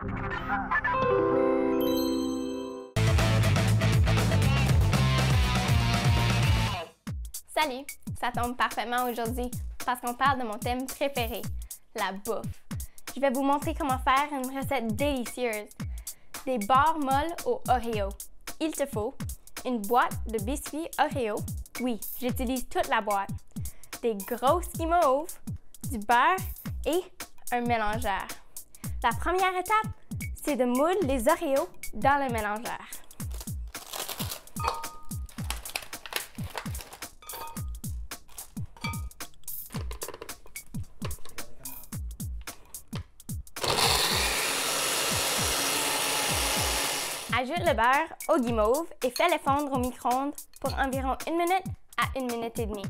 Salut! Ça tombe parfaitement aujourd'hui parce qu'on parle de mon thème préféré, la bouffe. Je vais vous montrer comment faire une recette délicieuse. Des barres molles au Oreo. Il te faut une boîte de biscuits Oreo. Oui, j'utilise toute la boîte. Des grosses guimauves, du beurre et un mélangeur. La première étape, c'est de moudre les Oreos dans le mélangeur. Ajoute le beurre au guimauve et fais-le fondre au micro-ondes pour environ une minute à une minute et demie.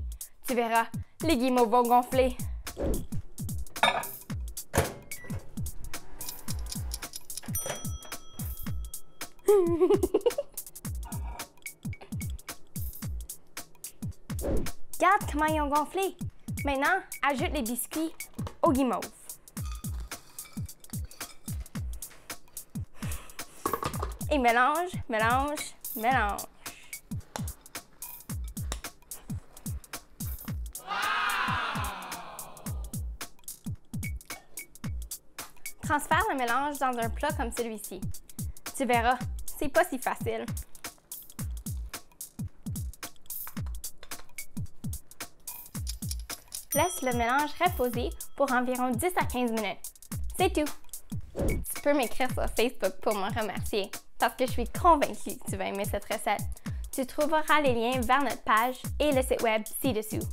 Tu verras, les guimauves vont gonfler. Regarde comment ils ont gonflé. Maintenant, ajoute les biscuits au guimauve. Et mélange, mélange, mélange. Transfère le mélange dans un plat comme celui-ci. Tu verras, c'est pas si facile. Laisse le mélange reposer pour environ 10 à 15 minutes. C'est tout. Tu peux m'écrire sur Facebook pour me remercier parce que je suis convaincue que tu vas aimer cette recette. Tu trouveras les liens vers notre page et le site web ci-dessous.